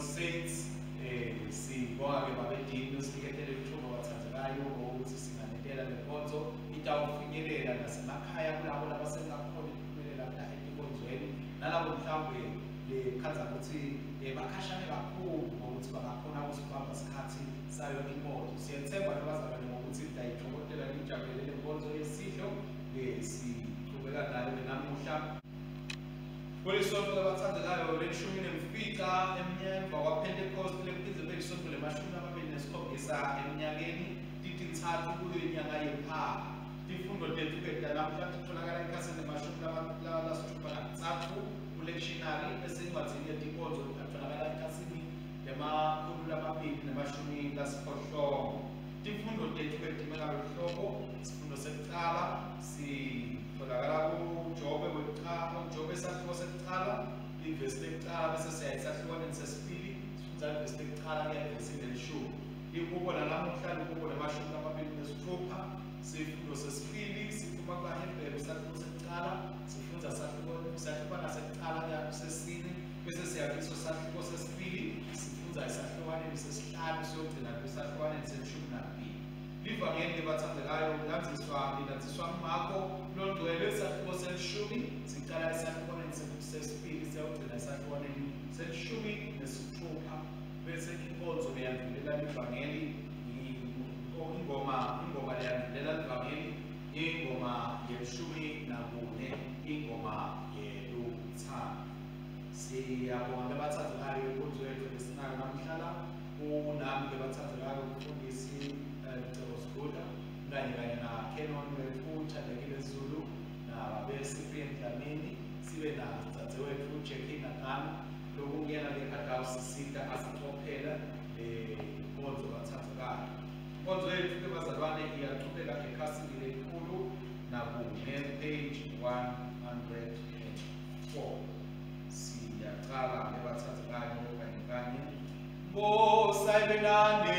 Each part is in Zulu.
saints um sibonga-ke babedini osiniketele ithuba abathandekayo ngokuthi singanetela lenkonzo itawufinyelela nasemakhaya kulabo labasengakhoni ukuphumelela mhla enkonzweni nalabo mhlawumbe lekhanza ukuthi bakhashane kakhulu ngokuthi bangakhona ukuthi kubamba isikhathi sayo inkonzo siyethemba nabazalwane ngokuthi dayithokotela lijabulele lenkonzo yesidlo um siqhubeka nayo namuhla kwelisonto labathandekayo leshumi nemfica emnyemva kwapentecost lemphize belisonto lemashumi amabili nesikhombisa eminyakeni titintsatfu kuyo inyanga yephaka tifundvo tethu ke namhlanje titholakala ekhasini lemashumi lasithupha nakutsatfu kulectionary esengcwadzini yetinkonzo atholakala ekhasini lemakhulu lamabili nemashumi lasiphohlongo tifundvo tethu ke timeka luhlobo sifundo sekucala Porque agora o Job é muito caro, o Job é essa força que trala, e veste que trala, essa se essa força nessa espírito, já veste que trala é esse del show. E o povo na namuhla, o povo na macho na mabili nesithupa, sifundo sesibili, siphuma kwaHebheru sathuko sekuqala, sifunda sathuko sathuko nasekuqala yakho sesine, bese siyakiso sathuko sesibili, sifunda esahlukaneni sesihlanu siyogcina kwisahlukaneni semshumi nayo ndivyo aliyempa Tanzania nanziswa ndinaziswa mako nondwelesa kubosa lishumi sikala esakhoneni sesibili siyawugcina esakhoneni selishumi nesithupha bese inkonzo leyandlulela livangeli ingoma ingoma leyandlulela livangeli ingoma yelishumi nakune ingoma yeluthando siyabonga abathandekayo inkonzo yethu lesinayo namhlala unami-ke bathandekayo umfundisi licebo Buda nganyikanye na Canon wethu Thandekile Zulu na besipin Dlamini sibe na dadze wethu Jackie lokungena ke Kakao sisita asichophela eh inkonzo kathandekayo inkonzo yethu ke bazalwane iyaqhubeka ekhasini lekhulu naku-page 104 siyaqala ke bathathekayo kanye kanye bosayibenane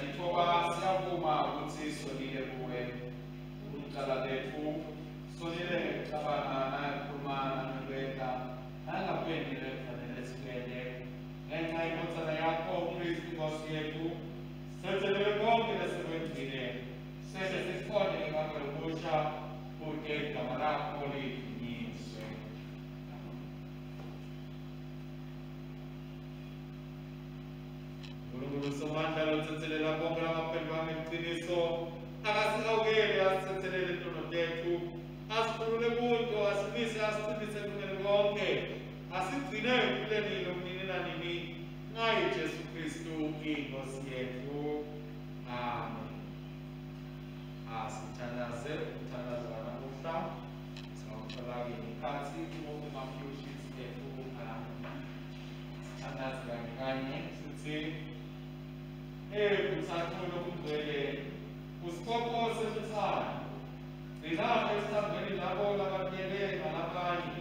siyakithoba siyavuma ukuthi sonile kuwe ulicala lethu sonile ngekucabanga nangekhuluma nangekwenda nangaphendile kufanele sikwende ngenxa yenkothana yakho kristu nkosi yethu senzelele konke lesekwenzile sese sikuqonde ngakho lokusha kude igama lakho lidunyiswe uNkulunkulu somandla lotsetselela konke lamaphendwana eqiniso akasihawukeli asithethelele intono tethu asikhulule kunto asimise asiqinise kumele konke asigcine empilweni lomnini nanini ngaye Jesu Kristu inkosi yethu amen asithandaze ukuthandaza namuhla singakuthola-ke ngekhathi umuntu ma-few sheets ethu sithandaze kanye kanye sithi ebuthathwe lobungcwele usiqoqose futhana ngilapho emthandweni labo labamyele ngalabanye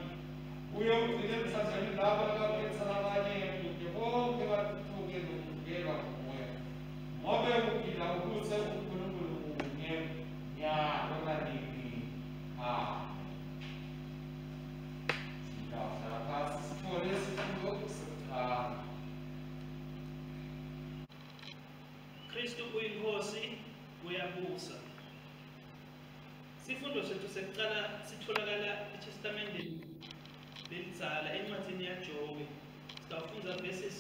uye ugcine emthandweni labo labamyelisa labanye kude bonke bathuthuke nokuvikelwa nguwe ngobe uphila ukuse unkulunkulu munye yabo baningi abo sitawuhlala phasi sithole isifundo sokuqala Kristu uyinkosi uyabusa. Sifundo sethu sekuqala sitholakala eTestamenteni lelidzala encwadzini yaJobe. Sitawufundza verses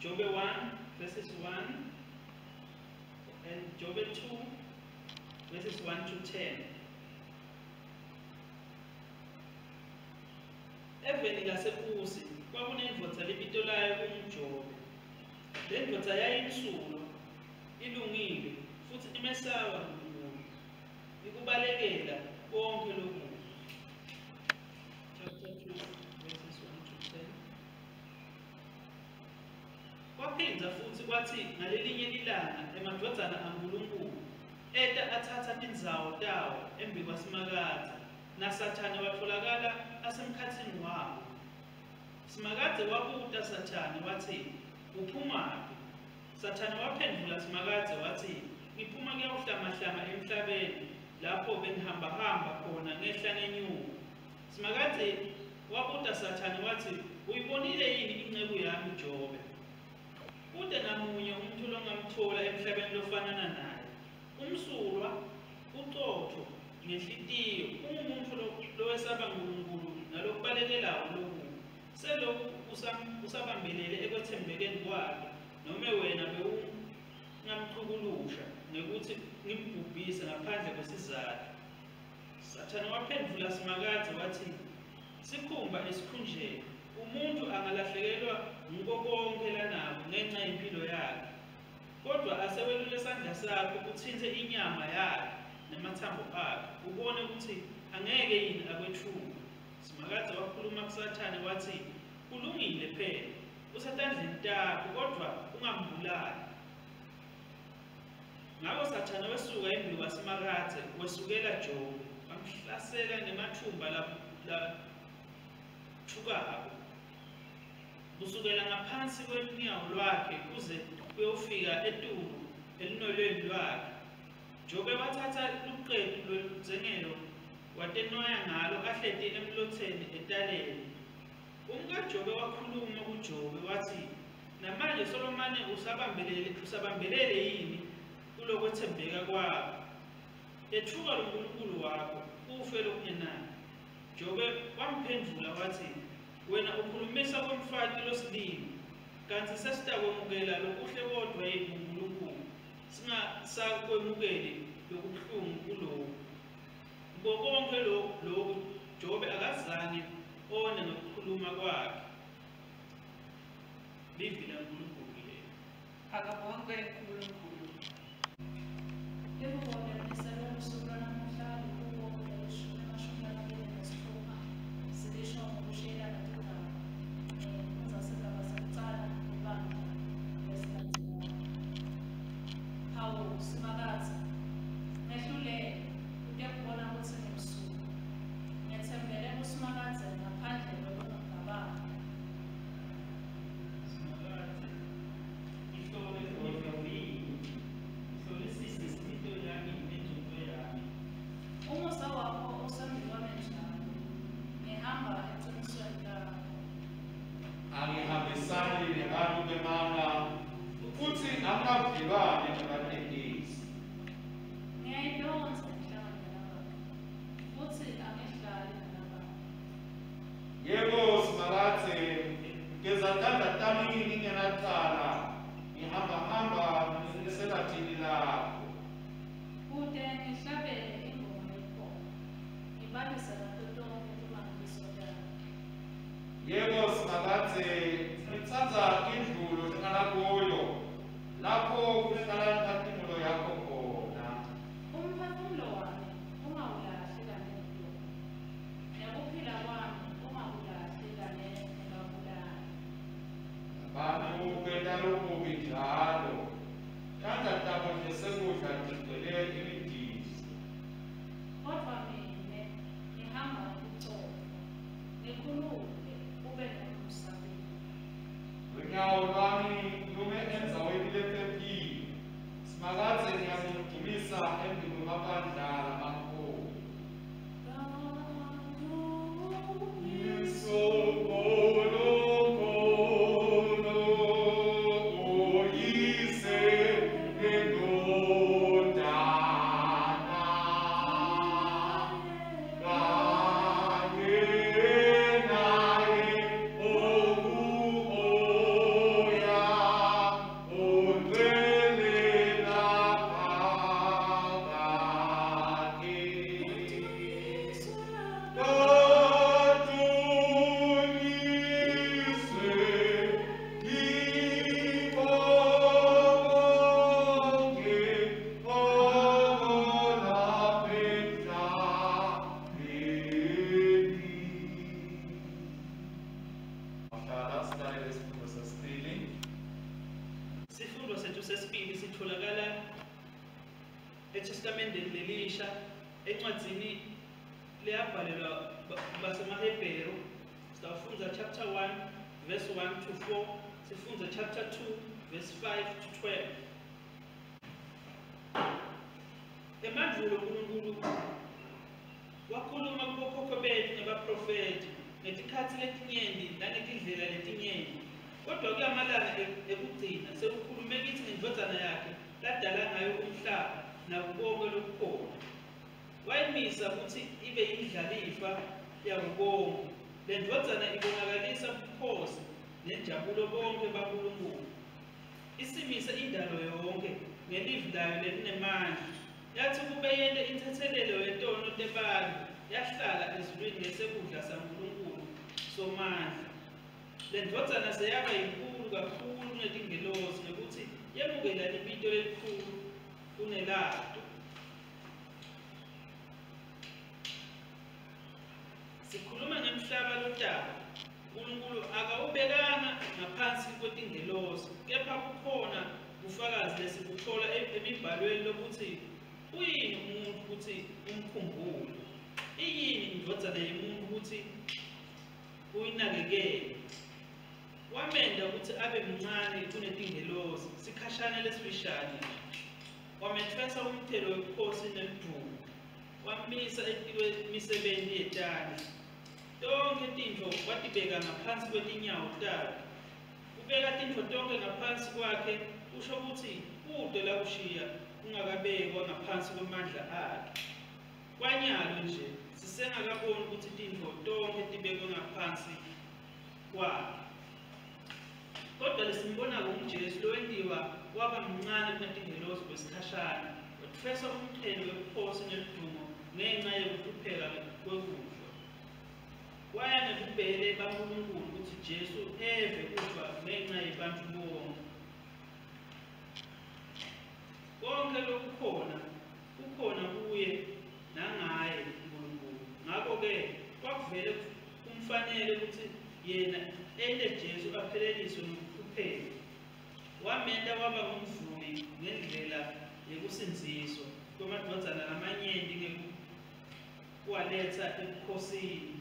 Jobe 1 verses 1 and Jobe 2 verses 1 to 10. Eveni lasePusi kwakunendvodza libito layo kunguJobe. Le ndvodza yayimsulwa, ilungile, futhi imesaba uNkulunkulu, ikubalekela konke lokuhle. Chapter 2, verses 1 to 10. Kwaphinda futhi kwathi ngalelinye ilanga emadvodzana aNkulunkulu eta athatha tindzawo tawo embi kwasimakadza nasathane watfolakala asemkhatsini wawo. Simakadze wabuta Sathane wathi, uphumaphi? Sathane waphendula Simakadze wathi, ngiphuma kuyawuhlamahlama emhlabeni lapho bengihamba-hamba khona ngehla ngenyuka. Simakade wabuda sathane wathi uyibonile yini inceku yami jobe? Kude ngamunye umuntu longamthola emhlabeni lofanana naye. Umsulwa ucotho ngenhlitiyo ungumuntu lo- lowesaba nkulunkulu nalokubalekelayo lokubi selokhu usam- usabambelele ekwethembekeni kwakhe. Nome wena bewungamchukulusha ngekuthi ngimbhubhise ngaphandle kwesizathu. Sathane waphendula simakadze wathi sikhumba esikhunjeni. Umuntu angalahlekelwa ngiko konke lanako ngenxa yempilo yakhe. Kodwa asewelule isandla sakho uthinte inyama yakhe namathambo akhe ubone ukuthi angeke yini akwethuka simakadze wakhuluma kusathane wathi kulungile phela. Usetandleni takho kodwa ungambulali ngako sathane wesuka embi kwasimakadze wesukela jobe wamhlasela ngemathumba lathukako kusukela ngaphansi kwenyawo lwakhe kuze kuyofika etulu elinolweni lwakhe. Jobe wathatha luqedu lwezengelo watenwaya ngalo ahleti emlotheni etaleni. Umkajobe wakhuluma kujobe wathi namanje solomane usabambelele usabambelele yini kulokwethembeka kwakho? Ethuka lo nkulunkulu wakho ufe lokungenani jobe wamphendula wathi wena ukhulumisa komfati losilimi kanti sesitakwemukela lokuhle kodwa yini unkulunkulu singasakwemukeli lokubuhlungu kuloku ngokonke lo- lokhu jobe akazange one ngokukhuluma kwakhe. dia bilang bulu kumbi dia. Kalau orang kaya bulu kumbi, wamisa emisebenzi yetandla tonkhe tintfo watibeka ngaphansi kwetinyawo takhe kubeka tintfo tonkhe ngaphansi kwakhe kusho kutsi kute lakushiya kungakabekwa ngaphansi kwemandla akhe. Kwanyalo nje sisengakaboni ukuthi tintfo tonkhe tibekwe ngaphansi kwakhe. Kodwa lesimbonako umjesu lowentiwa waba mncane kunetingelosi kwesikhashana wetfesa umqhele webukhosi nelidumo ngenxa yekuhlupheka kwekudla waya ngekubhele bankulunkulu ukuthi jesu eve kufa ngenxa yebantfu bonke. Konke lokukhona kukhona kuye nangaye nkulunkulu. Ngako-ke kwakuvele kumfanele ukuthi yena ente jesu apheleliswe nokuhlupheka wamenta waba ngumvuli ngendlela yekusinziswa kwemadvodzana lamanyenti ngekuwaletha ebukhosini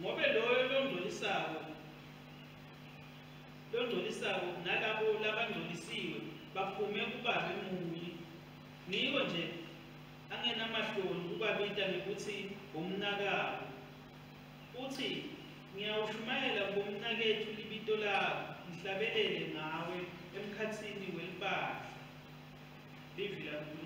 ngobe loyo longcolisako longcolisako nalabo labangcolisiwe baphume kubabe munye. Ngiko nje angenamahloni kubabita ngekuthi umnakabo. Uthi ngiyawushumayela ngomnakethu libito lakho ngihlabelele ngawe emkhatsini welibandla livi lankulunkulu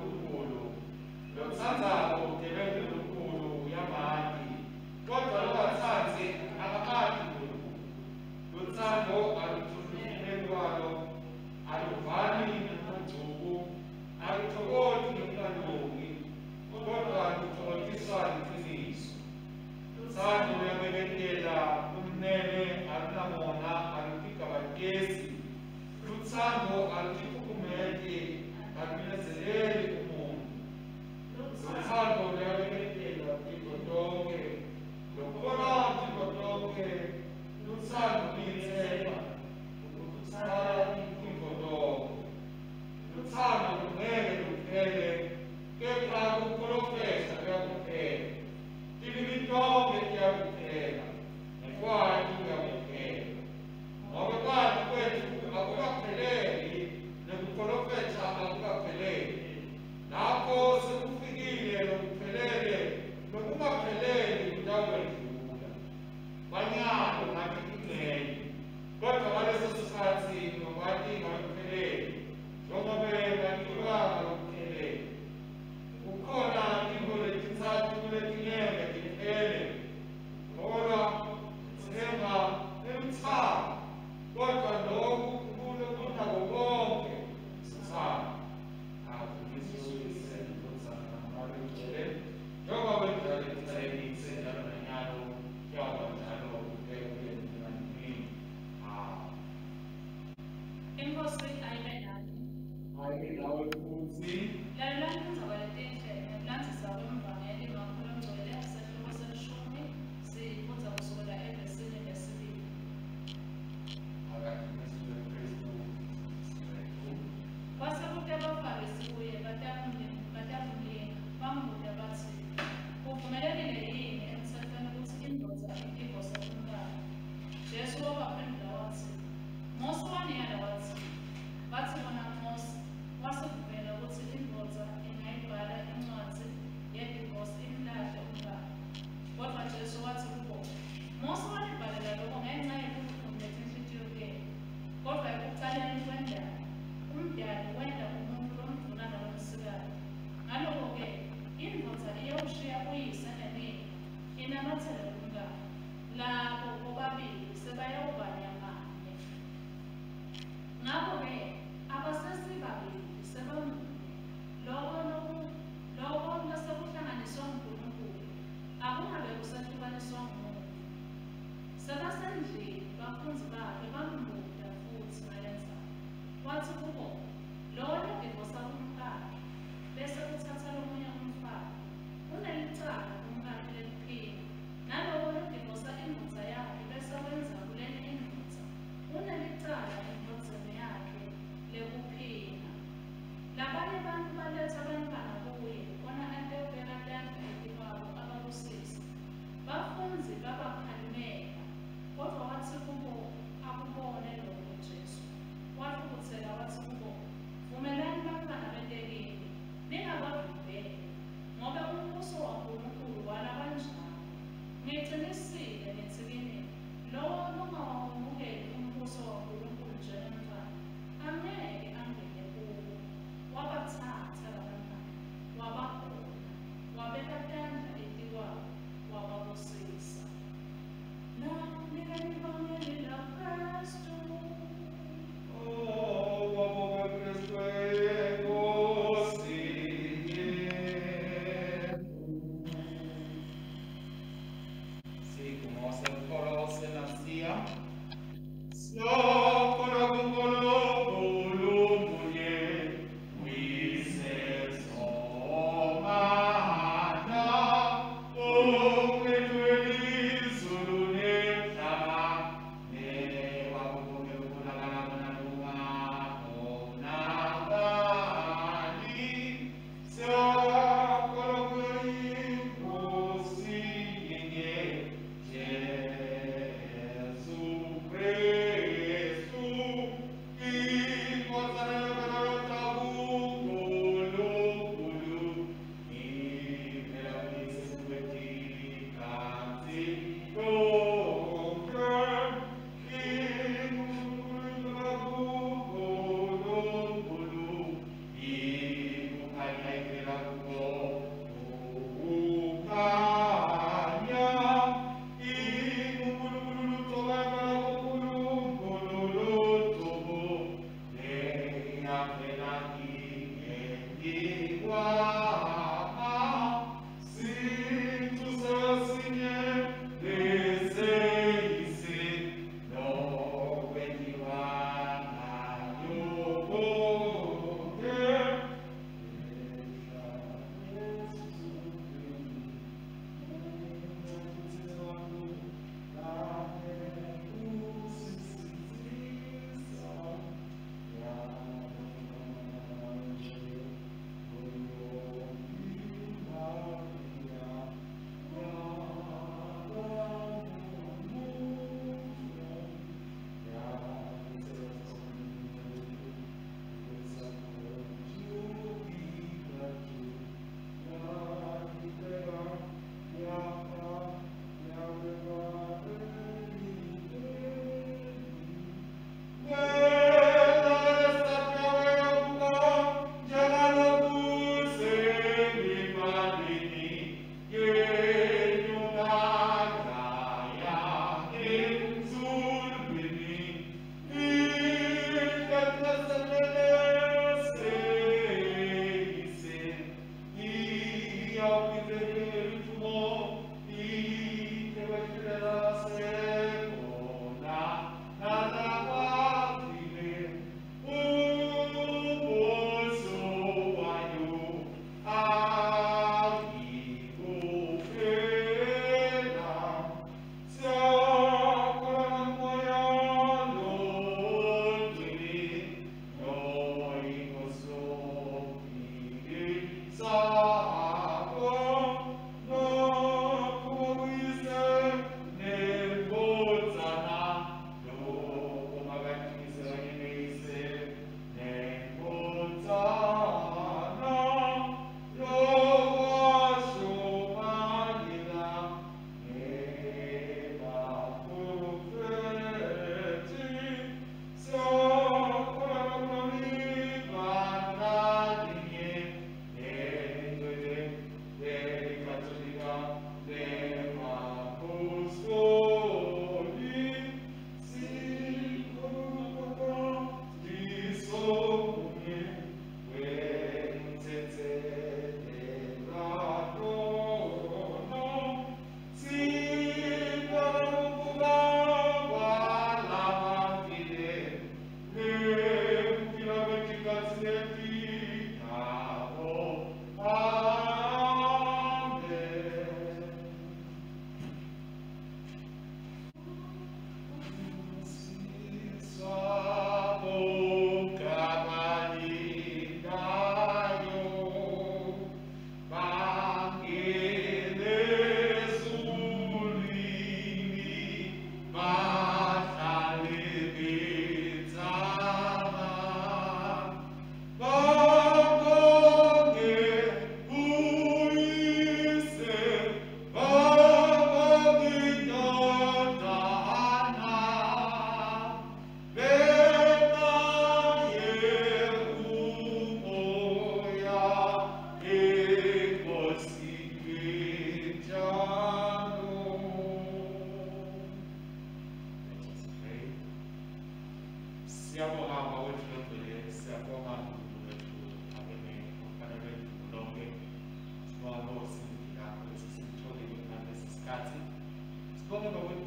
yotsanza kutevenga lukulu yamahadi kodwa lokwatsanze akabati kulukulu lutsambo aluthulukile kwalo aluvani todo lo bueno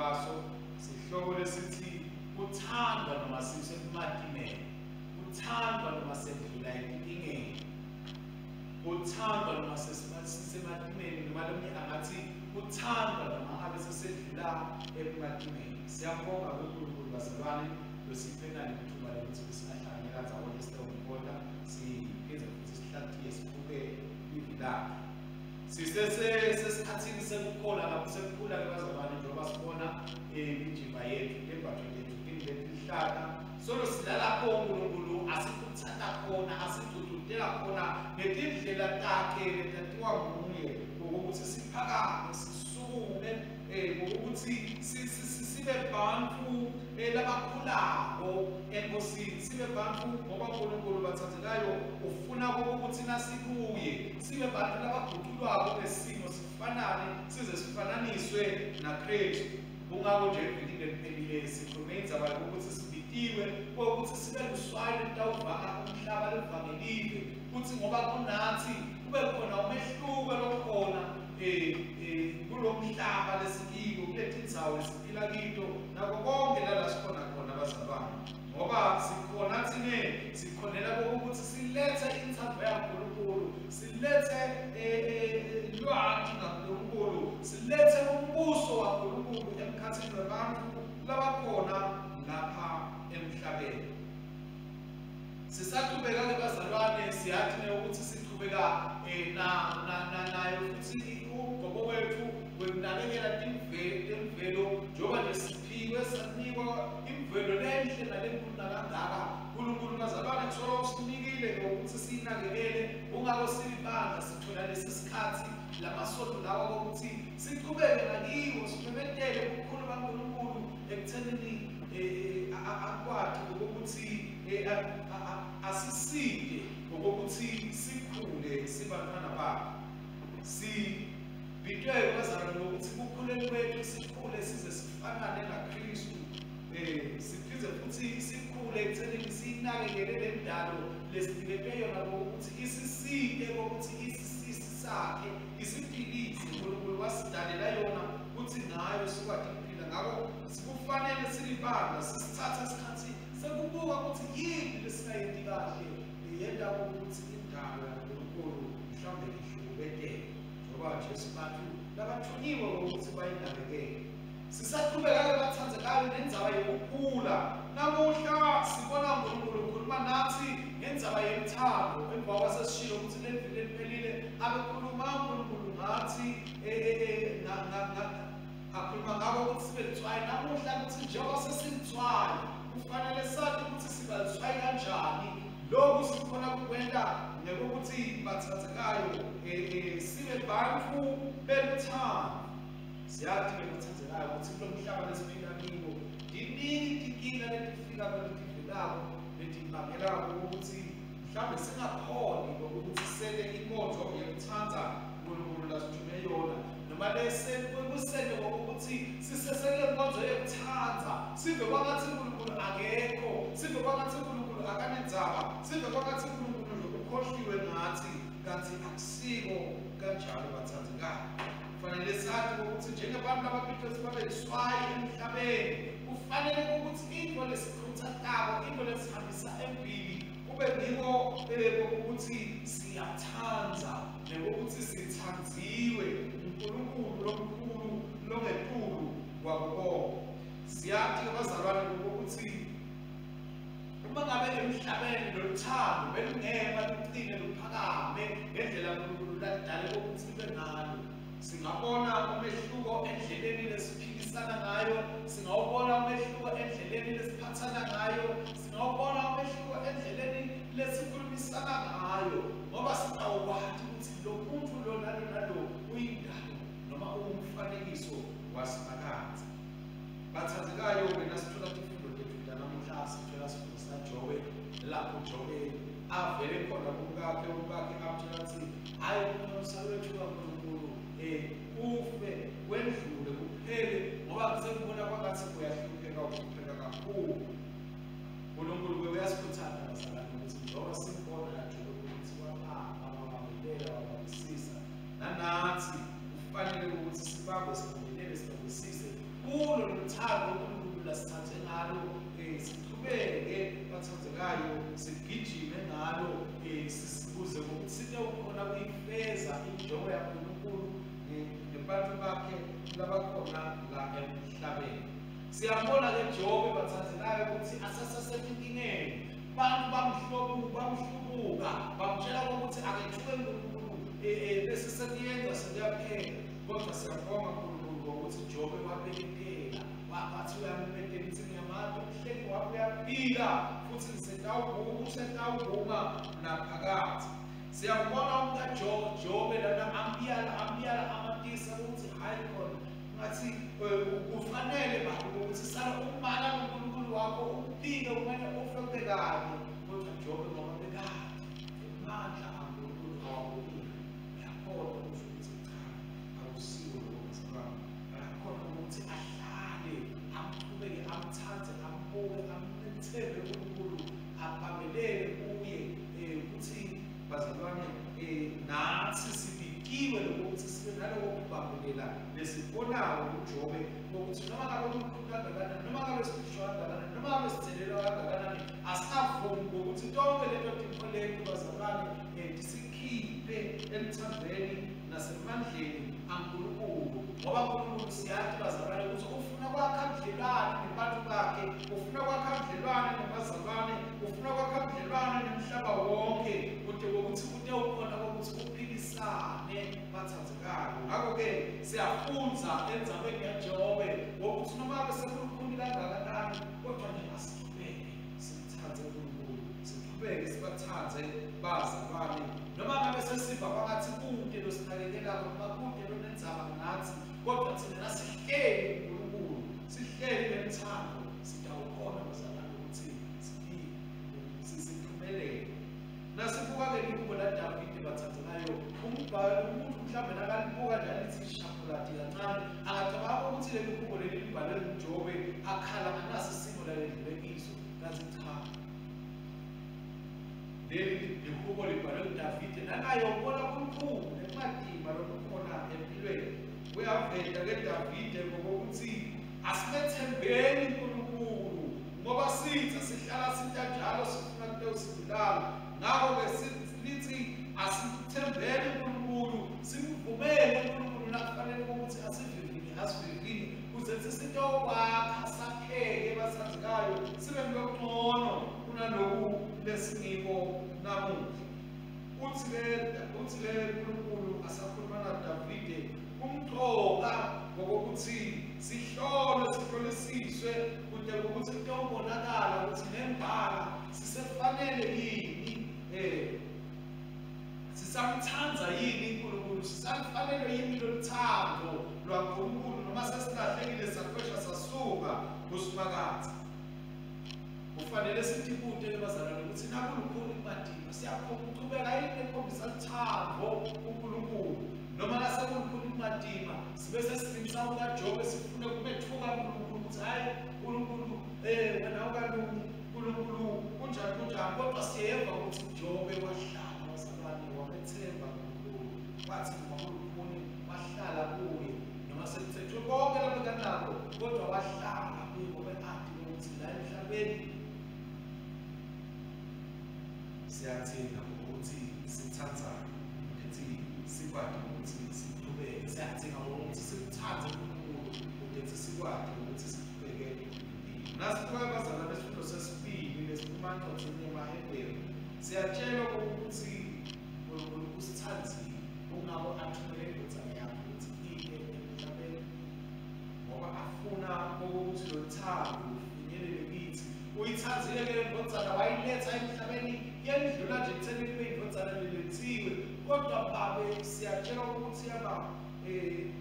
kwaso sihloko lesithi uthandwa noma sisematimeni uthandwa noma sedlula enkingeni uthandwa noma sisematimeni noma lomnye angathi uthandwa noma ngabe sesedlula ematimeni siyabonga kunkulunkulu bazalwane losiphenani ithuba lokuthi singahlanganyela ndzawonye sitewumkhoda siphinde futhi sihlatiye sibuke ivi lakhe sisesesikhathini sekukhona lapho sekukhula-ke bazalwane njengoba sibona um injiva yethu lembatho lethu indlela lihlaka solo silala khona unkulunkulu asikuthanda khona asidududela khona ngetindlela takhe letatiwa nguye ngokuthi siphakame sisukume um ngokuthi sibe bantfu um labakhulako enkosini sibe bantfu ngoba unkulunkulu bathathekayo ufuna kokuthi nasikuye sibe bantfu labaguculwako besimo sifanane size sifananiswe nakristu kungako nje evikile liphelile sikhulume indzaba yokuthi sibitiwe kokuthi sibe luswayi litawuvaka umhlaba livangelile kuthi ngoba kunathi kube khona umehluko lokhona um kulo mhlaba lesikiwo kuletindzawo lesiphila kito nako konke lala sikhona khona bazalwane ngoba sikhona thine sikhonela kokuthi silethe intsandvo yankulunkulu silethe um lwati kankulunkulu silethe umbuso wankulunkulu emkhathini webantfu labakhona lapha emhlabeni. Sisaqhubeka-ke bazalwane siyathi ne ukuthi siqhubeka um nayo futhi umgobo wethu wekunakekela temvelo njengoba nje siphiwe sanikwa imvelo lenhle nalenkulu nakangaka nkulunkulu bazalwane kusola usinikile ngokuthi siyinakekele kungako silibandla sithola lesi sikhathi lamasonto lawa kokuthi siqhubeke nakiwo simemetele kukhulu kankulunkulu ekuthenini um akwakhe ngokokuthi asiside ngokokuthi sikhule sibantwana bakhe sibitweke bazalwane ngokuthi kukhuleni kwethu sikhule size sifanane nakristu um siphinde futhi sikhule ekuthenini siyinakekele le ndalo lesiniketwe yona ngokuthi isiside kokuthi isisisi sakhe isiphilise unkulunkulu wasidalela yona kuthi ngayo sikwadi kuphila ngako sikufanele silibanga sisithathe isikhathi sekubuka ukuthi yini lesingayendi kahle yenda ukuthi indalo yankulunkulu mhlawumbe ihlukubeteke njengoba jesu bantu labathunyiwe ngokuthi bayinakekele. Sisaqhubeka-ke bathandzekayo nendzaba yokukhula. Namuhla sibona unkulunkulu ukhuluma nathi ngendzaba yemthando emva kwasesishilo ukuthi levile liphelile abekhuluma unkulunkulu ngathi akhuluma ngako ukuthi sibe litswayi namuhla ukuthi njengoba sesilitswayi kufanele sazi ukuthi siba litswayi kanjani. Lokhu sikhona kukwenta ngekokuthi bathathekayo um sibe bantfu beluthando siyathi bekuthandzekayo ukuthi kulo mhlaba lesiphila kiwo diningi tinkinga letifika kweletivelako letibangelako ukuthi mhlawumbe singakhoni ngokuthi sele inkonzo yekutsandza unkulunkulu lasithume yona noma kusele ngokuthi sisesele inkonzo yekutsandza sive kwangathi unkulunkulu akekho sive kwangathi unkulunkulu uNkulunkulu akanenzaba sive kwakathi uNkulunkulu lokukhohliwe ngathi kanti akusiko kanjalo bathandekayo kufanele sazi ukuthi njengabantu abakristu babe yiswayi emhlabeni kufanele ukuthi into lesikhutha kabo into lesihambisa empili kube yiko kokuthi siyathanza nekokuthi sithanziwe uNkulunkulu lomkhulu longetulu kwakho konke siyathi abazalwane ukuthi uma ngabe emhlabeni loluthando belungema luqine luphakame ngendlela uNkulunkulu ladale ukuthi libe ngalo singabona umehluko endleleni lesiphilisana ngayo singawubona umehluko endleleni lesiphathana ngayo singawubona umehluko endleleni lesikhulumisana ngayo ngoba sitawukwati ukuthi lo muntu lo nalo nalo uyindalo noma uwumfanekiso wasimakazi bathandekayo wena sithola ifundo lethu lanamuhla sithola sifundo sajobe lapho ujobe avele khona kumkakhe umkakhe amtshela ukuthi hayi usalwethu kankulunkulu um ufe wendlule kuphele ngoba sekubona kwangathi uyahlupheka kakhulu. Unkulunkulu ke ukuthi njengoba kajobe ukuthi nanathi kufanele ukuthi sibambe sibambelele sibambisise kulo unkulunkulu lasithathe ngalo um siqhubeke bathandekayo sigijime ngalo um sisibuze ngokuthi sitewukhona kuyifeza injongo yankulunkulu nebantu bakhe labakhona la emhlabeni siyambona ke jobe bathandekayo ukuthi asasasenkingeni bantu bamhlubuka bamtshela ukuthi akethuke nkulunkulu um bese sekuyenza sekuyaphela kodwa siyabonga nkulunkulu ngokuthi jobe wabekekela wabathi uyamedela insini yamato uhleli wabe uyaphila futhi ngisentawuvuma usentawuvuma naphakathi siyambona umkajobe lana ambiyala ambiyala amatisa ukuthi hayi khona ngathi kufanele bantu ukuthi sala umana nonkulunkulu wakho uphike kumele ufe kube kanye kodwa jobe ngoba bekade amandla ankulunkulu awabonile uyakhona ukusho ukuthi cha akusiwo lokuzalwane amthathe ambuke amethembe unkulunkulu abambelele kuye um ukuthi bazalwane um nathi sibikiwe lokuthi sibe naloko kubambelela lesibonayo kujobe ukuthi noma ngabe umkhulu kangakanani noma ngabe sikhishwa kangakanani noma ngabe sithelelwa kangakanani asingavumi ngokuthi tonke lento dimpo lethu bazalwane um sikhiphe emthandweni nasemandleni ankulunkulu ngoba nkulunkulu siyathi bazalwane ukuthi ufuna kwakha budlelwane nebantu bakhe ufuna kwakha budlelwane nebazalwane ufuna kwakha budlelwane nemhlaba wonke kude kokuthi kude ukhona kokuthi uphikisane bathathekayo. Ngakho-ke siyafunza enzabeni yajobe wokuthi noma ngabe sekulukhuni kangakanani kodwa nje asiqhubeke simthathe unkulunkulu siqhubeke sibathathe bazalwane noma ngabe sesiva phakathi kude losinakekelayo noma kude lonenzaba ngathi kodwa thina nasihleli unkulunkulu sihleli nemthando sitawukhona bazalwane ukuthi siphumelele nasibuka-ke lihubo ladavide bathathekayo umbhalo umuntu mhlawumbe nakalibuka njalo lithi shapulati kancane angacabanga ukuthi leli hubo leli libhalwe ngujobe akhala nganaso isimo lalendlulekiso kazi cha leli likhubo libhalwe ngudavide nangayobona komkhulu nenxadima lokukhona empilweni. Uyaveta kedavide ngokokuthi asimethembeni nkulunkulu ngoba sitha sihlala sintanjalo sifuna into yosibulala ngako-ke lithi asimthembeni unkulunkulu simvumele unkulunkulu nakufanele kokuthi asivivini asivivini kuze sisitowakha sakheke basazikayo sibe ngokungcono kunaloku lesingiko namuhla. Uthi-ke uthi-ke unkulunkulu asakhuluma nadavide kumqoka ngokokuthi sihlole sihlolisiswe kude kokuthi kuyobonakala ukuthi nembala sisefanele yini um sisamthanza yini unkulunkulu sisamfanele yini loluthando lwankulunkulu noma sesilahlekile sakhwesha sasuka kusimakathi kufanele sithi kude bazalwane ukuthi nakulukhulu kumadima siyakuchubeka yini ekhombisa luthando unkulunkulu? Noma nasekulukhulu kumadima sibe sesilimisa ukajobe sifune kumethuka unkulunkulu ukuthi hhayi unkulunkulu um wena ukalungi unkulunkulu kunjani kunjani? Kodwa siyeva ukuthi ujobe wahlala bazalwane wamethemba unkulunkulu wathi ngakulukhuni wahlala kuye noma sekuthethwe konke labekanako kodwa wahlala kuye ngoba ade emhlabeni siyathenga ukuthi sithandzane ukuthi sikwazi ukuthi siqhubeke. Siyathenga ukuthi simthande uNkulunkulu ukuthi sikwazi ukuthi siqhubeke empilweni. Nasibuka abazalwane besifundo sesibili lesiphuma encwadini yamahebheru siyatshelwa ukuthi uNkulunkulu usithandile ungabo athumele indodana yakhe ukuthi iye emhlabeni ngoba afuna ukuthi lo thando lufinyelele kithi. Uyithanzile ke ndodana wayiletha emhlabeni yendlula nje ekutheni kube indodana lelethiwe kodwa babe siyatshelwa ukuthi yaba um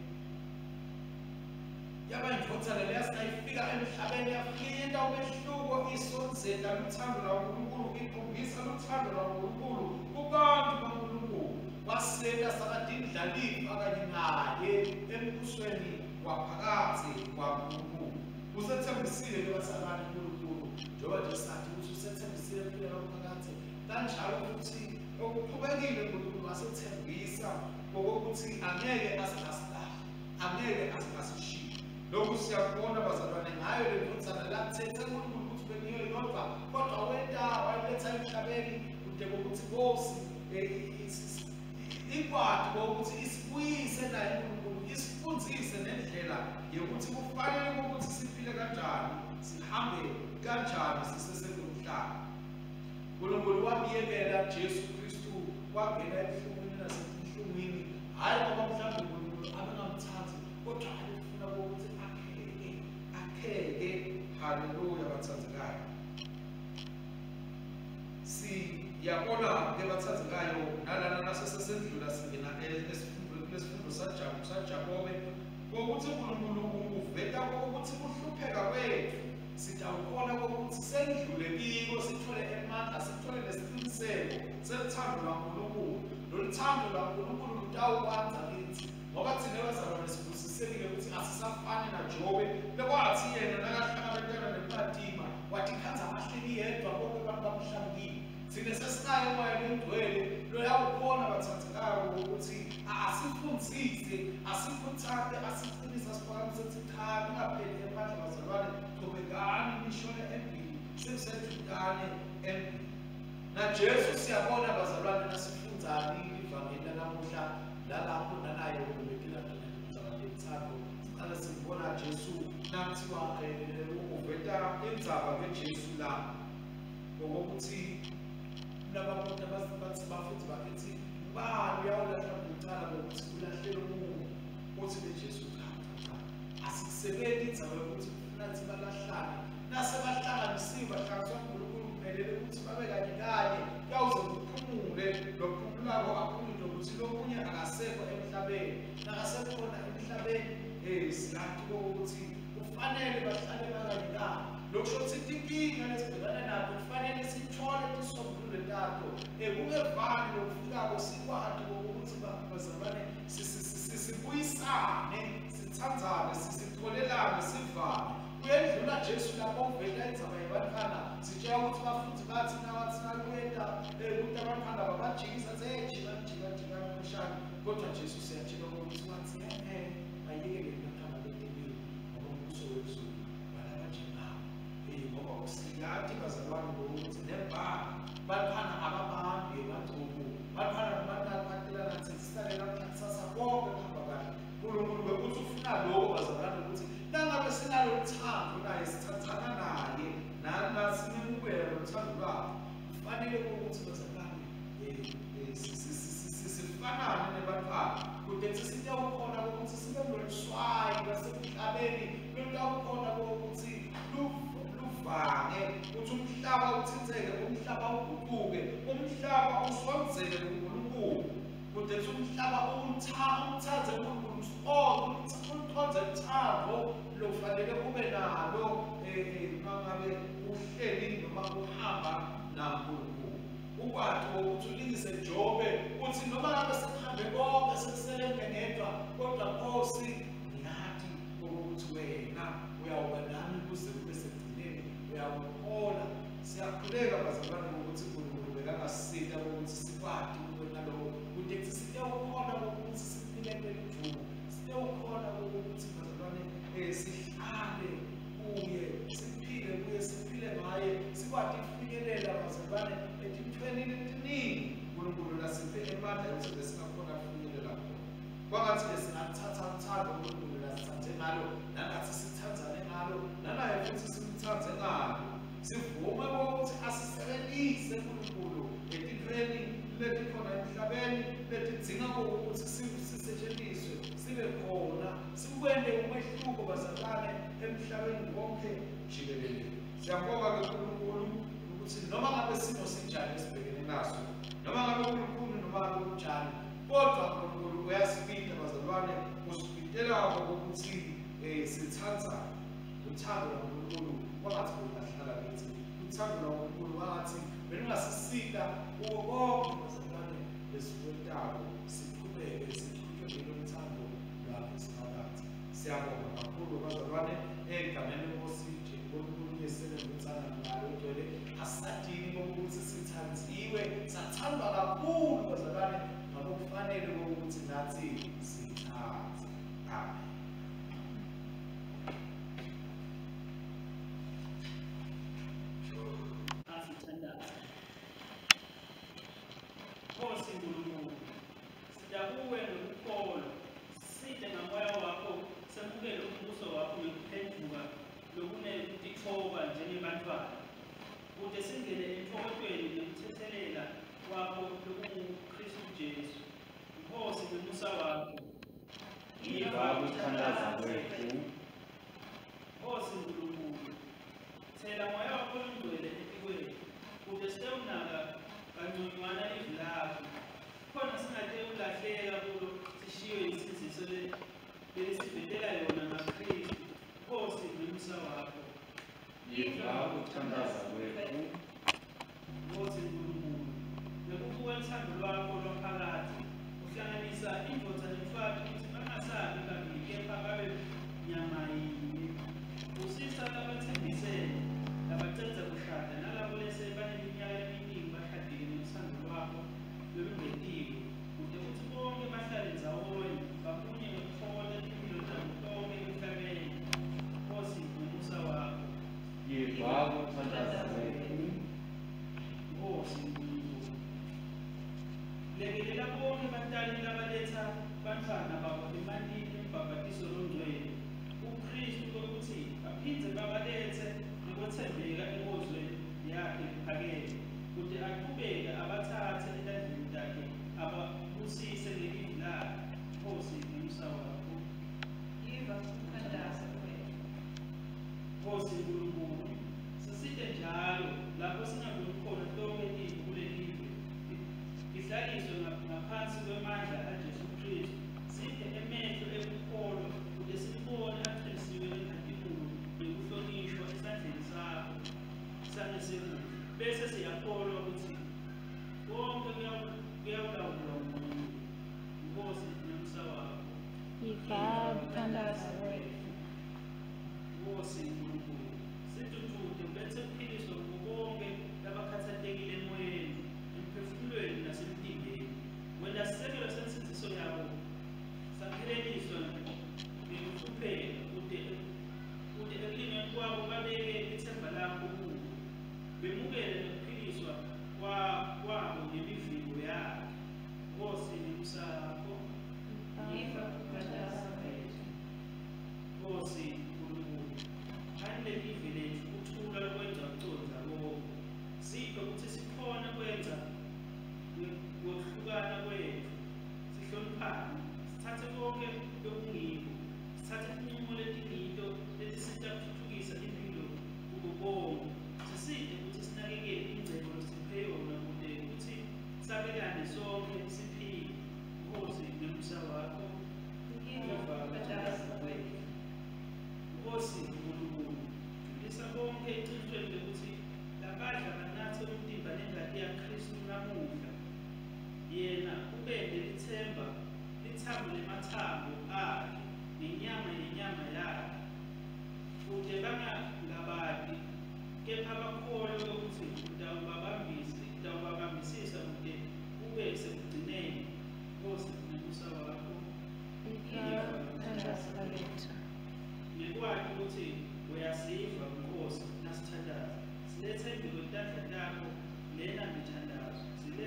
yaba indodana leya singayifika emhlabeni yafinyenta umehluko isonzela luthando lankulunkulu ikhombisa luthando lankulunkulu kubantu bankulunkulu wasenda sakadindlalifa kanye naye embusweni waphakathi kwankulunkulu. Usethembisile ke bazalwane unkulunkulu njengoba nje sathi ukuthi usethembisile empilweni waphakathi kanjalo futhi okuqhubekile unkulunkulu wasethembisa ngokokuthi angeke asingasilahla angeke asingasishiya lokhu siyakubona bazalwane ngayo le ndodzana lakuthethe unkulunkulu ukuthi beniyo yodwa kodwa wenta wayiletha emhlabeni kude kokuthi kosi ikwadi kokuthi isibuyise naye unkulunkulu isifundzise nendlela yokuthi kufanele ukuthi siphile kanjani sihambe kanjani sisesekumhlaba unkulunkulu wamyekela jesu kristu wangena emhlungwini nasebuhlungwini hhayi ngoba mhlawumbe unkulunkulu abengamthathi kodwa ayefuna ukuthi akheke akheke haleluya bathandekayo siyabona ke bathandekayo nalana nasesesendlula singena lesifundo sajakobe kokuthi unkulunkulu uveta kokuthi kuhlupheka kwethu. Sitawubona kokuthi sendlule kiko sithole emandla sithole nesiqiniseko sethando lankulunkulu lolu thando lankulunkulu lutawukwanza kithi ngoba thina bazalwane sibusisekile ukuthi asisafani najobe. Bekwathi yena nakahlangabetana nefatima wathi khanza amahleli yedwa konke abantu bamhlambile thina sesinayo umoya lengcwele loyawukhona bathathekayo ukuthi asifundzise asikhuthaze asiqinise asiphakamise ukuthi cha ningapheli emandla bazalwane qhubekani nishone embili sekusethukane embili najesu siyabona bazalwane nasifundzani ivangeli lanamuhla lalapho nanayo ubekilathando siqale simbona jesu nakuthiwa uveta indzaba kejesu la. Ngokokuthi lababantu bathi bafundzi bakithi ubani uyawulahla kucala ngokuthi ulahlele umuntu? Uthi bejesu cha cha cha. Asikusebeli indaba yokuthi nathi balahlane nasebahlanganisiwe bahlanganiswa unkulunkulu kumelele ukuthi babe kanye kanye kuyawuze kuphumule lokuphumulako akhulu nokuthi lokunye akasekho emhlabeni. Nakasekhona emhlabeni um siyathi kokuthi kufanele bahlale bakanye kanye. Lokusho ukuthi inkinga lesibhekana nakho kufanele sithole isisombululo tato. Um kungevani lokufikako sikwazi kokuthi bazalwane sibuyisane sithandzane sisitholelane sivane. kuyendlula jesu lapho kuvela indzaba yebantwana. Sitshela ukuthi bafundi bathina bathina kuyenta ukuthi eh, abantwana babajikisa sejikajikajikashani kodwa jesu siyatshela ukuthi wathi ee ayekele abantwana bedelile ngoba umbuso wezulu balabanjengawo um eh, ngoba usikati bazalwane ngokuthi nembala bantwana ababambi emacubu bantwana nabantu batelana sihlale namhla kusasa konke kuhamba kahle unkulunkulu bekuthi ufuna lokho bazalwane nangabe sinalo uthando naye sithathana naye nasinimukela lothando lwakhe. Kufanele ukuthi bazalwane sifanane nebantwana. Kude sisitewukhona kokuthi sibe noluswayi lwasemhlabeni lutawukhona kokuthi luvange ukuthi umhlaba uthitheke umhlaba uguquke umhlaba usonzele kunkulunkulu kude umhlaba unkulunkulu ulikhonze thando lofanele kube nalo um mangabe uhleli noma uhamba nankulunkulu ukwazi ukuthi ulingise jobe uthi noma ngabe sekuhambe konke sekuselembe ngedwa kodwa nkosi ngiyathi ukuthi wena uyawuba nami kuze kube sekugcineni uyawuhola siyakhuleka bazalwane ngokuthi unkulunkulu bekangasita kokuthi sikwazi ukubona lokho kude kuthi sitewukhona kokuthi sipilele lujumo sitewukhona kokuthi bazalwane um sihlale kuye siphile kuye siphile sikwati kufinyelela bazalwane etintfweni letiningi unkulunkulu lasiphe emandla yokuthi besingakhona kufinyelela khona kwangathi besingathatha uthando unkulunkulu lasithathe ngalo nangathi sithandzane ngalo nanaye futhi simthandze ngalo sivume kokuthi asisebenzise unkulunkulu etintfweni letikhona emhlabeni letidzinga ukuthi si- sisetshenziswe sibe khona sikwende umehluko bazalwane emhlabeni wonke jikelele. Siyabonga ke unkulunkulu ukuthi noma ngabe simo sinjani esibhekene naso noma ngabe kulukhulu noma ngabe kunjani kodwa unkulunkulu uyasibinda bazalwane usibindela ukuthi um sithandzane uthando lankulunkulu wangathi belungahlala kithi uthando lankulunkulu wangathi belungasisika kuwo konke bazalwane lesikwentako siqhubeke siqhutshwe ngelo mthando lwakhe siphakathi siyabonga kakhulu bazalwane egameni lomosije unkulunkulu uyesebenza ngalo igcwele asadingi kokuthi sithanziwe sathandwa kakhulu bazalwane ngabo kufanele kokuthi nathi sithathe amen asithandayo Nkosi Nkulunkulu sidakuwe ngokukholwa side ngamoya wakho semukele umbuso wakho ngokuphenduka lokunekutithoba njengebantwana. Kude singene entokotweni nekuthethelela kwakho lokungukristu jesu nkosi ngemusa wakho. Yiva ukuthandaza kwethu, Nkosi Nkulunkulu, thela moya wakho oyingcwele empilweni, kude sitewunaka kangconywana livi lakho. Khona singathe ukulahleka kulo sishiywe yisiziso le- lelisivetela yona ngaKristu. Nkosi ngemusa wakho. yiva ukuthandaza kwethu, Nkosi Nkulunkulu, lwakho lwaphakathi, uhlanganisa indvodza nemfati ukuthi bangasabi kabili kepha babe nyama yinye. Usisa labathembisene, labacedza yiva ukuthandaza kwethu, Nkosi Nkulunkulu. Lekelela bonke batali labaletha bantwana babo emanini embhabhatiso longcwele. UKristu kokuthi baphindze babalethe nokwethembeka enkozweni yakhe ephakeme.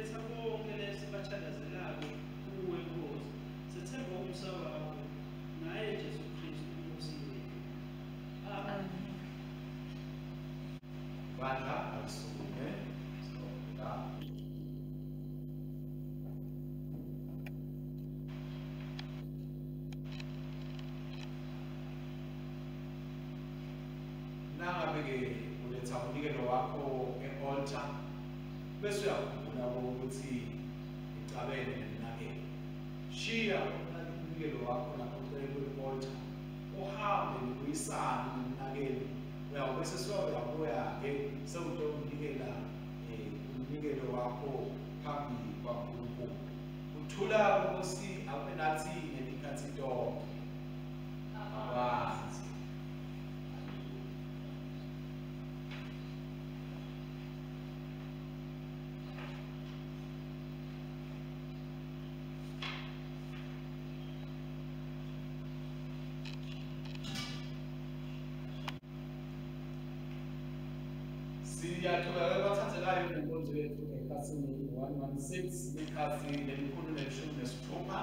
deles, eu vou um deles bater. Siyaqhubeka bathathelayo nenkonzo yethu ekhasini 116 ikhathi lelikhulu nelishumi nesithupha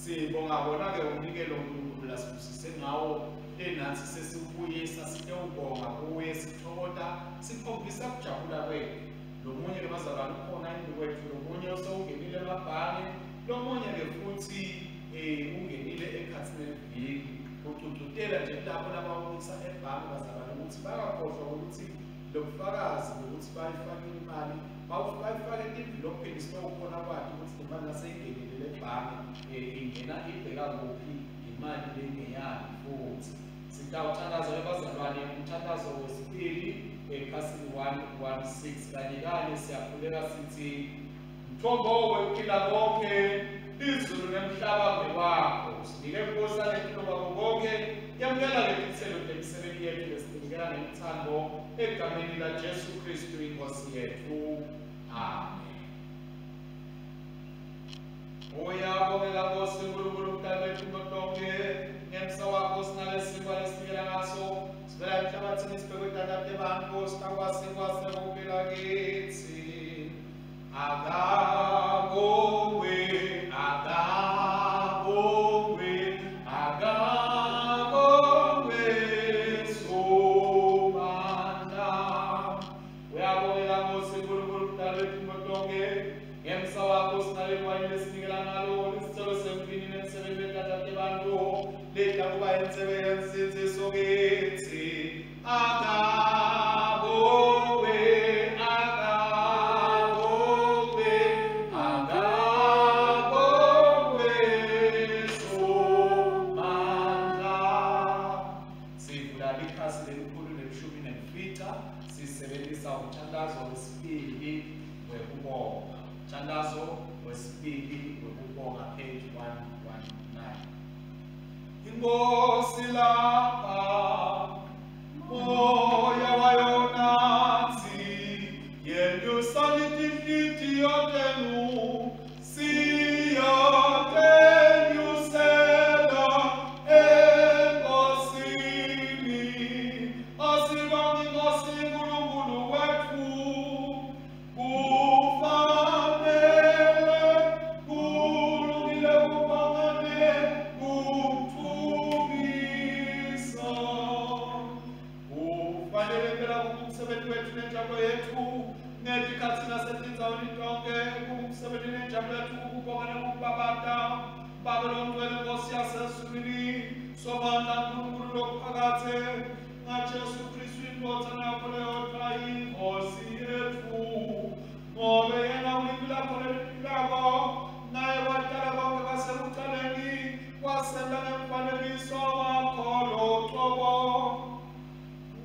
sibonga bona-ke umnikelo unkulunkulu lasibusise ngawo lenathi sesiwubuyisa sitewubonga kuye sithokoza sikhombisa kujabula kwethu lomunye-ke bazalwane ukhona indlu kwethu lomunye osewungenile emabhange lomunye-ke futhi um ungenile ekhathini eliviki ucucutela nje lapho labawisa ebhange bazalwane ukuthi bangakhohlwa ukuthi lo bufakazi bokuthi bayifakile imali bayifake envelopheni sitowukhona kwakhe ukuthi le mali naseyingenile le bhange um ingena ibheka kuphi imali lengeyani futhi. Sitawuthandaza abazalwane umthandazo wesibili ekhasini 116 kanye kanye siyakhuleka sithi mthombo wephila konke izulu nemhlaba ngekwakho sinike nkosana empilo kwako konke yamukela ngemithelo lemisebenzi yethu lesinikela ngemithando egameni lajesu kristu inkosi yethu amen uyabongela nkosi nkulunkulu mdali wethu ngotonke ngemsa wakho sinalesikwa lesinikela ngaso sivela emhlabathini sibhekwe dadade bantu sitakwase kwase kuphila kithi akabongwe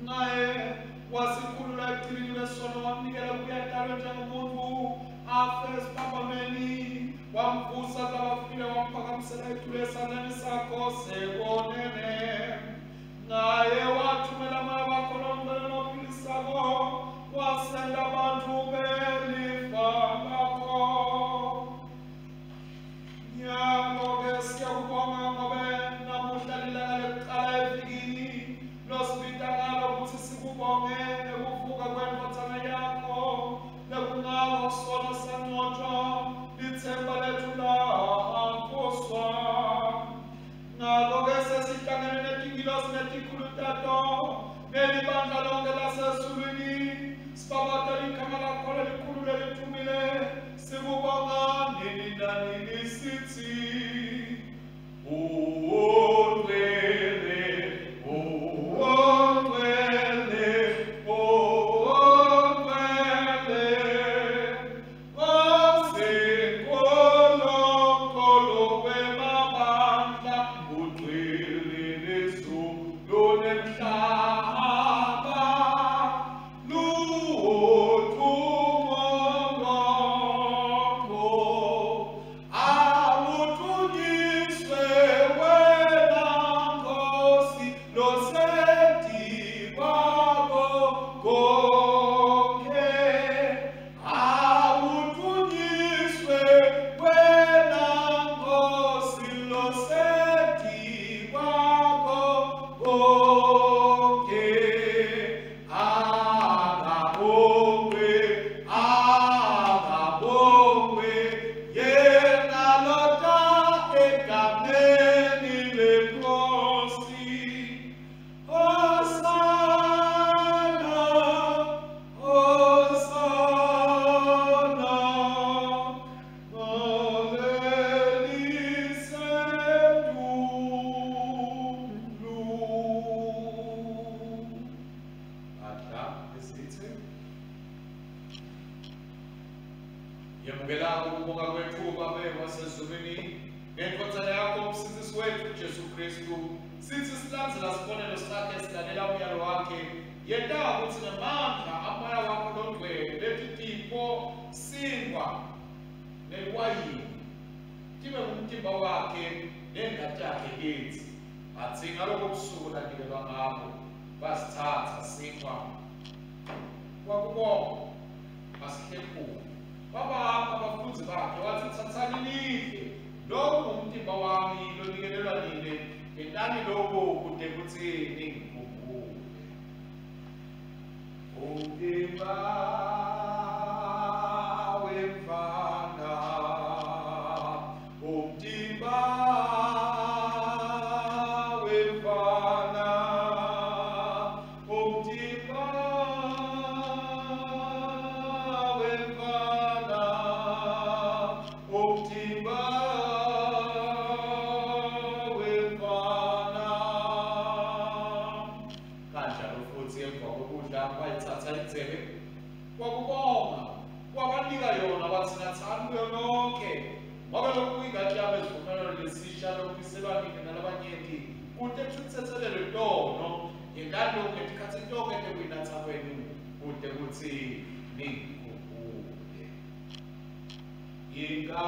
naye wasikhulula ekucinini kwesono wamnikela kuyadalwe njengomuntu afe esiphambanweni wamvusa zabafile wamphakamisela ethule esandleni sakho sekonene naye wathumela moya wakho lomvelo nophilisako wasenda abantu belifa lakho Nyalo-ke siyakubonga ngobe likulutatɔ ne libandla lonke lasesulwini sibabatha ikhama lakho lelikhulu lelithumile sikubonga nini nanini sithi yamukela ukubonga kwethu babe wasezulwini ngenkothana yakho umsindisi wethu Jesu Kristu sithi silandzela sibonelo sakhe silalela umyalo wakhe yenta ukuthi namandla amoya wakho longcwele lethi tipo singwa neliwayini tibe ngumtimba wakhe nengati yakhe kithi atsi ngaloko busuku lanikelwa ngabo basithatha sikhwa kwakubonga basihlephula babapha abafunzi bakhe wathi thathani lidle lokhu umtimba wami lonikelelwa nine yentani lokhu kude kuthi ningikhumbule umtimba wemva sèmi kòkó rẹ̀. Ìgbà.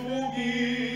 Fugi.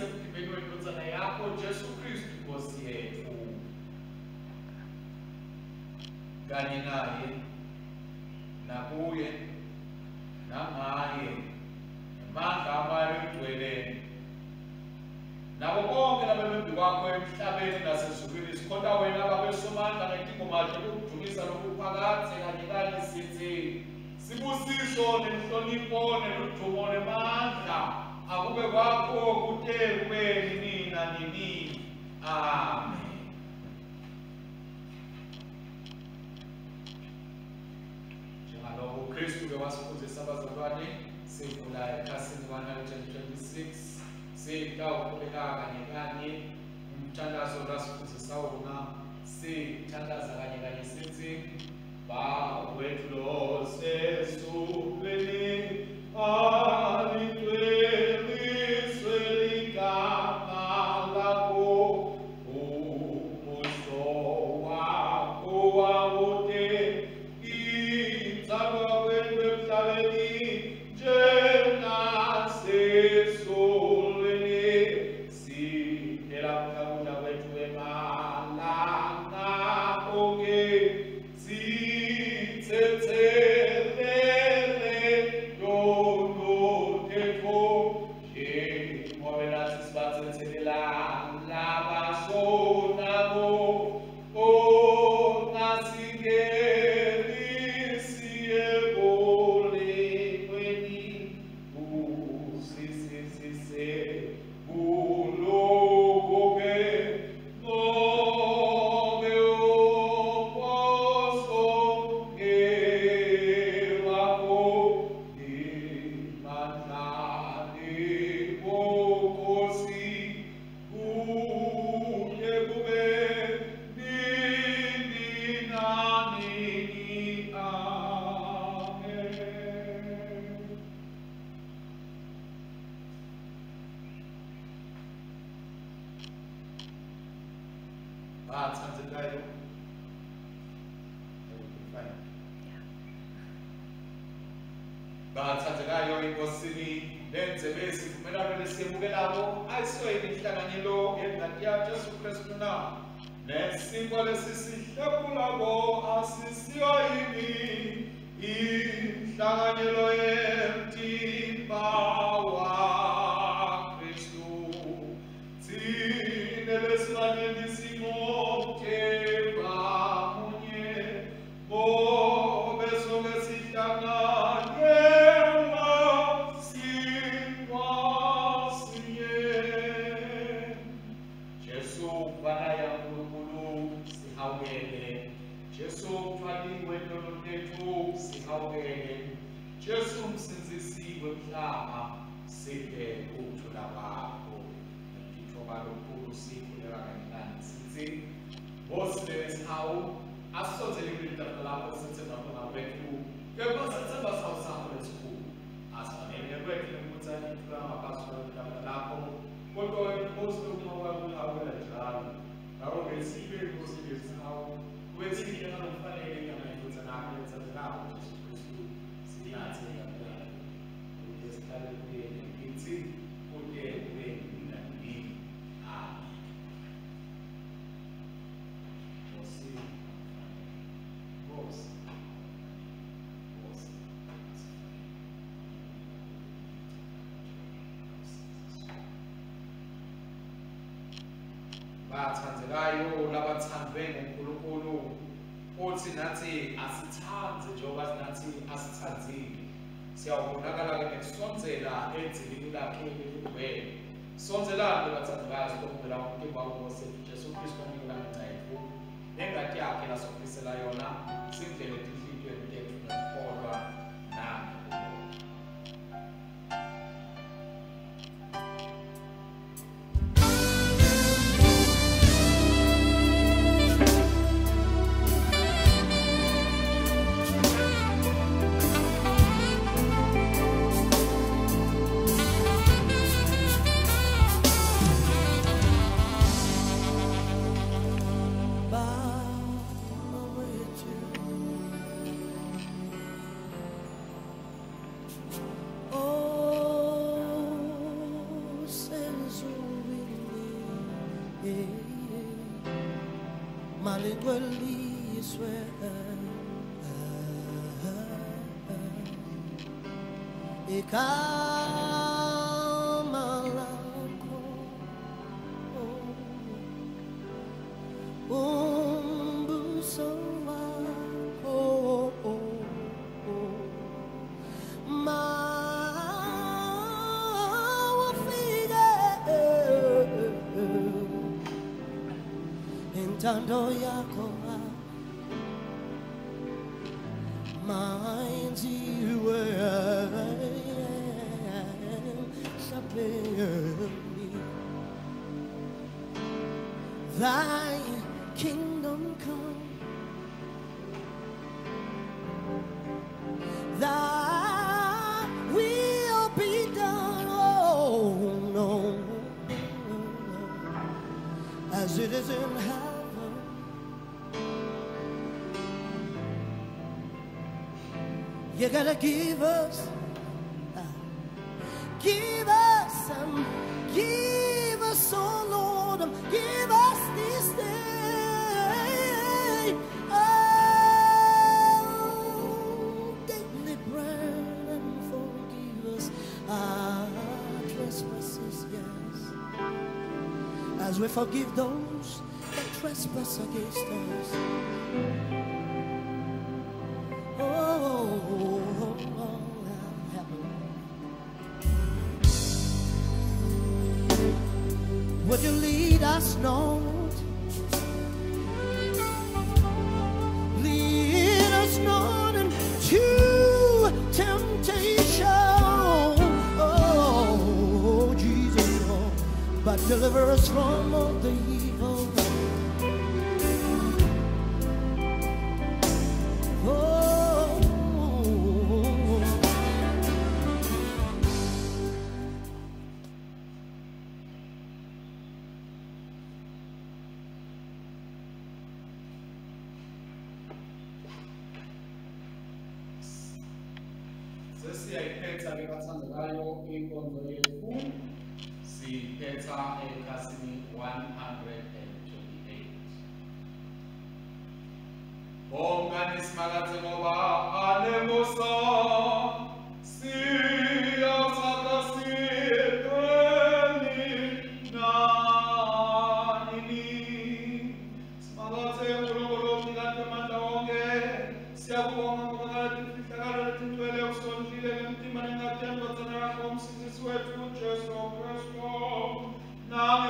Usihlanganise emdimbeni wendodzana yakho jesu kristu nkosi yethu kanye naye nakuye nangaye namandla amayo ekugcweleni nabo bonke labemembi kwakho emhlabeni nasezulwini sikhonda wena babesomandla ngetingomahle lokudumisa lokuphakathe kanye kanye sithi sibusiso nenhlonipho neludumo nemandla akube kwakho kude kube nina nini. Amen. Njengaloko ukristu-ke wasifundisa abazalwane sivula ekhasini 126 sitawuqhubeka kanye kanye umthandazo lasifundisa wona sithandaza kanye kanye sithi bawethu losesulweni Ani pleni selica alla spiegel großen Hilfen auf, wo jetzt die inneren Verlegungen an den Funktionaren der Zentralen des Signalzähler werden. Und das kann wir entgegenziehen und den bathandekayo labathandwe ngunkulunkulu uthi nathi asithandze njengoba nathi asithandzile siyawubonakala-ke nekusonzela edzilini lakhe elilugcwele sonzelani bathandekayo silokumela umtimba wonkosethu jesu kristu onikela ngcefu nengadi yakhe lasofisela yona sindlele tinhlitiyweni intando yakho mayenziwe emhlabeni thy kingdom come. Thy will be done oh no. As it is in heaven you gotta give us give us give us oh lord um, give us this day oh daily bread and forgive us our trespasses yes. As we forgive those that trespass against us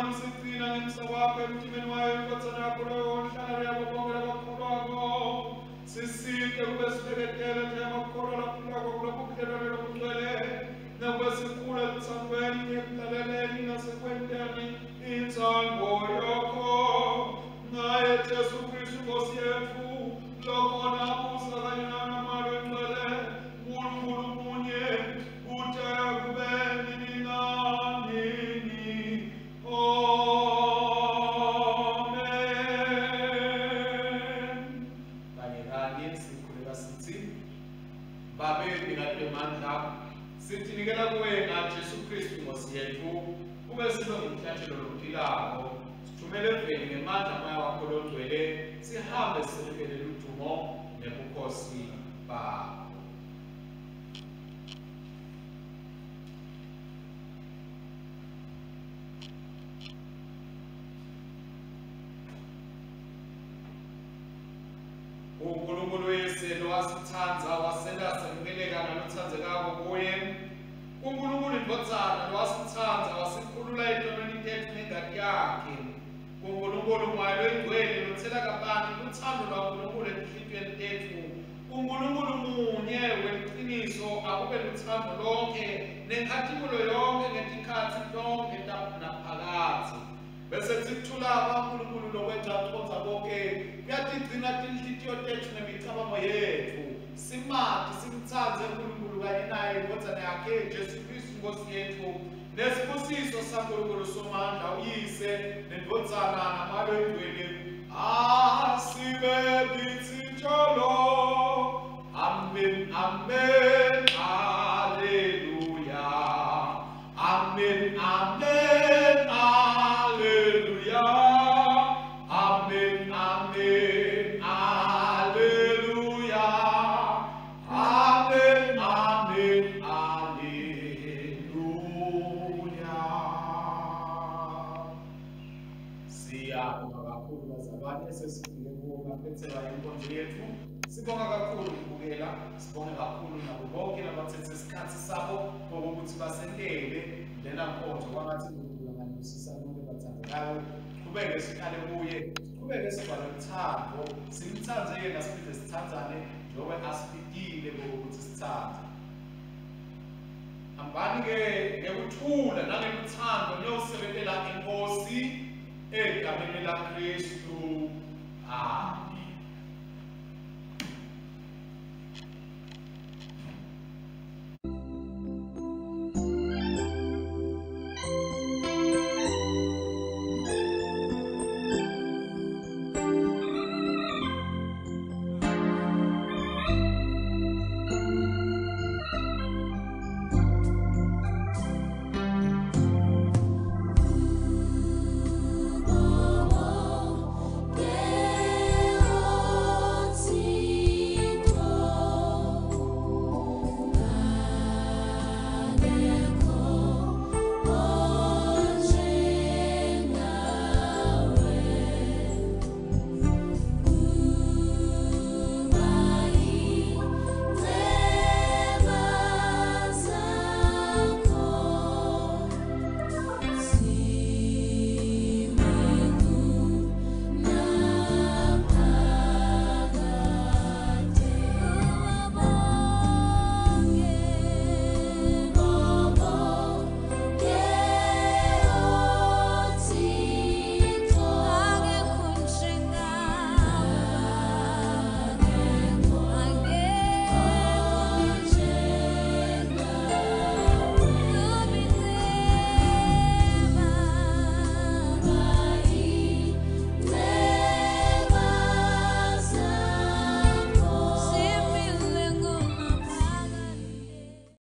msitina ni msa wemvelo wasithanza wasenta samukeleka nalothandekako kuye. Unkulunkulu indvodzana lowasithanza wasikhulula entonweni tethu nengati yakhe. Kunkulunkulu mwaye loyingcwele lothela kabani luthando lwankulunkulu etinhlitweni tethu unkulunkulu munye weqiniso akube luthando lonke nenkhatimulo yonke ngetikhathi tonke taphakathi bese sikuthulaba uNkulunkulu lokwenza tinhlitiyo tethu nemicabango yethu. Simtsandze uNkulunkulu kanye naye Jesu Kristu yethu. Nesibusiso somandla uyise namalo kithi ah, njalo amen amen haleluya. Amen amen haleluya bazalwane esesifike kuwo kaphethela inkonzo yethu sibonga kakhulu ukubukela sibonga kakhulu nabo bonke labathethe isikhathi sabo ngokuthi basentele lena nkonzo kwangathi uNkulunkulu anganyusisa bonke bathandekayo qhubeke siqale kuye qhubeke sibale uthando simthandze yena siphinde sithandzane njengoba asibidile ngokuthi sithandze hambani-ke ngekuthula nangeluthando niyosebentela inkosi e avere Cristo. A